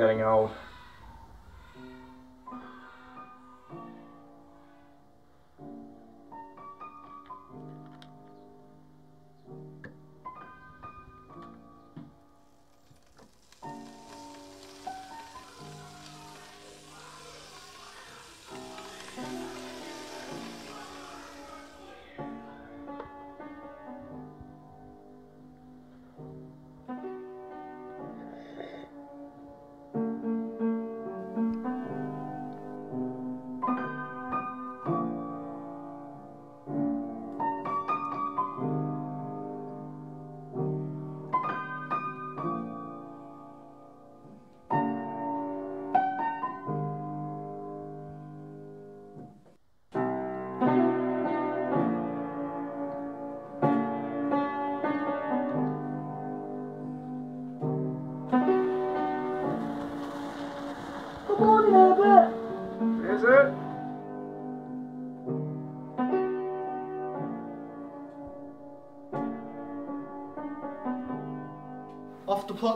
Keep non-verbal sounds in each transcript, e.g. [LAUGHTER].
Getting old.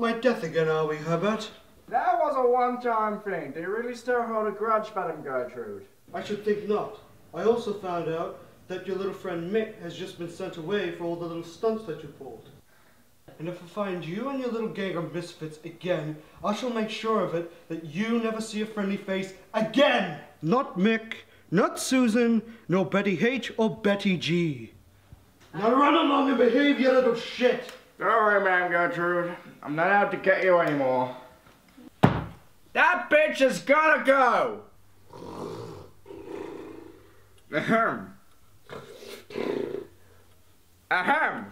My death again, are we, Herbert? That was a one-time thing. Do you really still hold a grudge, Madam Gertrude? I should think not. I also found out that your little friend Mick has just been sent away for all the little stunts that you pulled. And if I find you and your little gang of misfits again, I shall make sure of it that you never see a friendly face again! Not Mick, not Susan, nor Betty H or Betty G. Now run along and behave, you little shit! Don't worry, Madam Gertrude. I'm not out to get you anymore. That bitch has gotta go! Ahem. Ahem.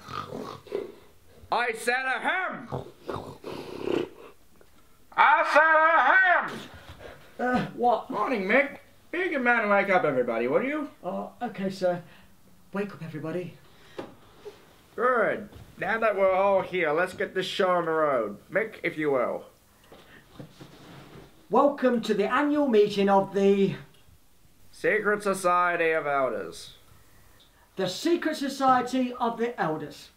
I said ahem. I said ahem. Uh, what? Morning, Mick. Be a good man and wake up everybody, will you? Oh, okay, sir. Wake up, everybody. Good. Now that we're all here, let's get this show on the road. Mick, if you will. Welcome to the annual meeting of the Secret Society of Elders. the Secret Society of the Elders.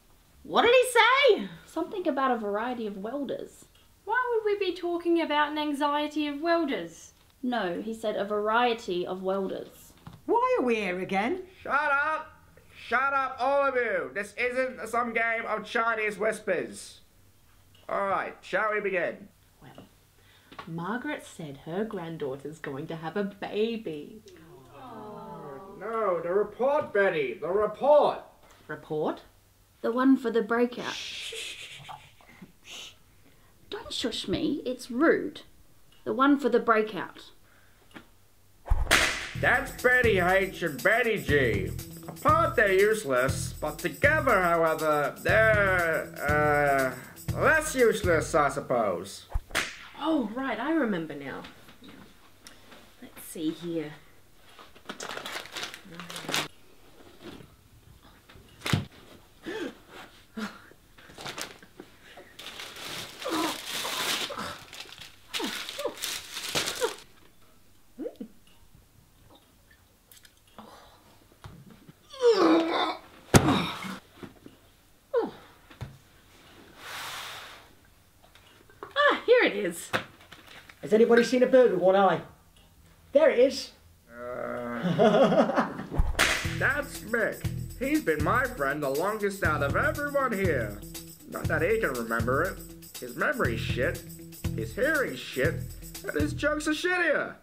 What did he say? Something about a variety of welders. Why would we be talking about an anxiety of welders? No, he said a variety of welders. Why are we here again? Shut up! Shut up, all of you! This isn't some game of Chinese whispers. Alright, shall we begin? Well, Margaret said her granddaughter's going to have a baby. No, the report, Betty, the report! Report? The one for the breakout. Don't shush me, it's rude. The one for the breakout. That's Betty H and Betty G. Apart, they're useless, but together, however, they're, uh, less useless, I suppose. Oh, right, I remember now. Let's see here. Ah, here it is. Has anybody seen a bird with one eye? There it is. Uh, [LAUGHS] that's Mick. He's been my friend the longest out of everyone here. Not that he can remember it. His memory's shit, his hearing's shit, and his jokes are shittier.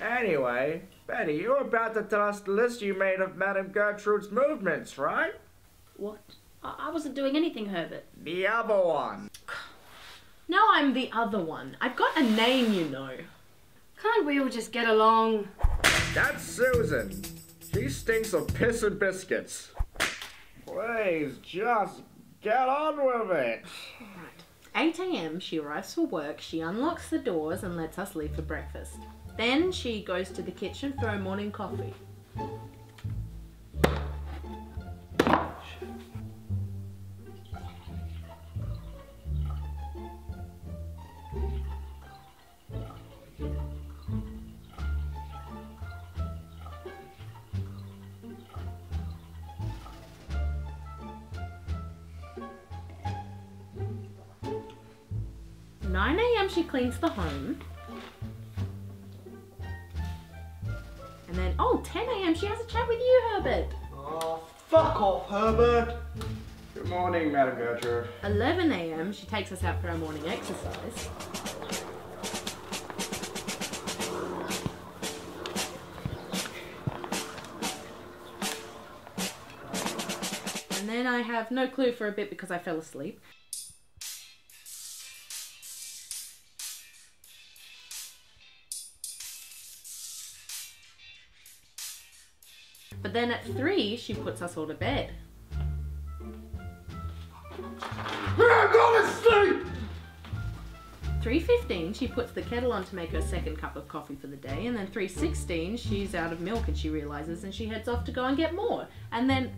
Anyway, Betty, you're about to tell us the list you made of Madam Gertrude's movements, right? What? I, I wasn't doing anything, Herbert. The other one. [SIGHS] Now I'm the other one. I've got a name, you know. Can't we all just get along? That's Susan. She stinks of piss and biscuits. Please, just get on with it. Right. 8 a.m. she arrives for work, she unlocks the doors and lets us leave for breakfast. Then she goes to the kitchen for a morning coffee. 9 a.m. she cleans the home. And then, oh, 10 a.m. she has a chat with you, Herbert. Oh, fuck off, Herbert. Good morning, Madam Gertrude. 11 a.m. she takes us out for our morning exercise. And then I have no clue for a bit because I fell asleep. But then at 3 she puts us all to bed. I'm going to sleep! 3.15 she puts the kettle on to make her second cup of coffee for the day and then 3.16 she's out of milk and she realizes and she heads off to go and get more and then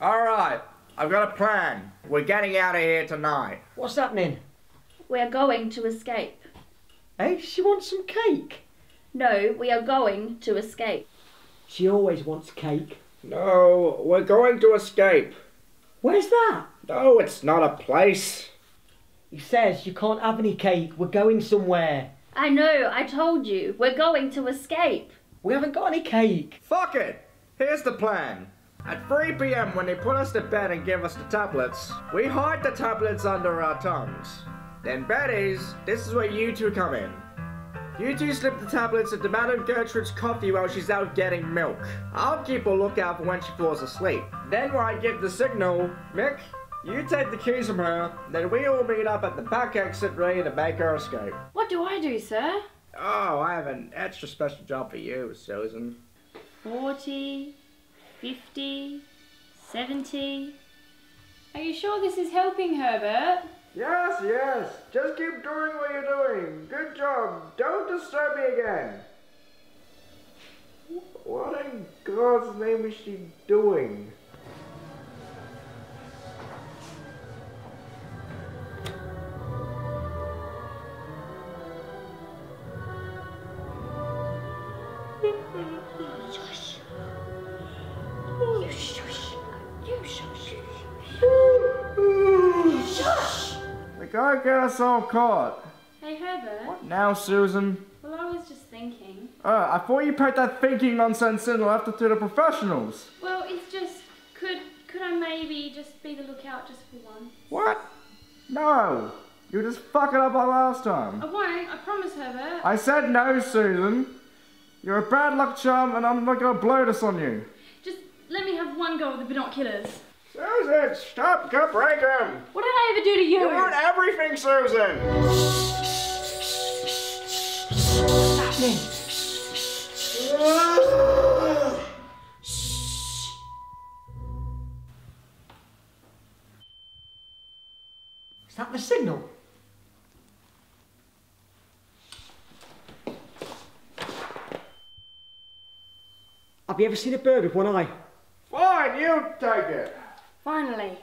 Alright, I've got a plan. We're getting out of here tonight. What's happening? We're going to escape. Hey, she wants some cake. No, we are going to escape. She always wants cake. No, we're going to escape. Where's that? No, it's not a place. He says you can't have any cake. We're going somewhere. I know, I told you. We're going to escape. We haven't got any cake. Fuck it! Here's the plan. At 3 p.m., when they put us to bed and give us the tablets, we hide the tablets under our tongues. Then, Betty's, this is where you two come in. You two slip the tablets into Madam Gertrude's coffee while she's out getting milk. I'll keep a lookout for when she falls asleep. Then, when I give the signal, Mick, you take the keys from her, then we all meet up at the back exit ready to make our escape. What do I do, sir? Oh, I have an extra special job for you, Susan. 40, 50, 70. Are you sure this is helping, Herbert? Yes, yes. Just keep doing what you're doing. Good job. Don't disturb me again. What in God's name is she doing? Gotta get us all caught. Hey, Herbert. Now, Susan. Well, I was just thinking. Uh, I thought you put that thinking nonsense in left it to the professionals. Well, it's just could could I maybe just be the lookout just for one? What? No. You just fuck it up like last time. I won't. I promise, Herbert. I said no, Susan. You're a bad luck charm, and I'm not gonna blow this on you. Just let me have one go with the binoculars. Susan, stop, go break him. What did I ever do to you? You everything, Susan. What's happening? Is that the signal? Have you ever seen a bird with one eye? Fine, you take it. Finally.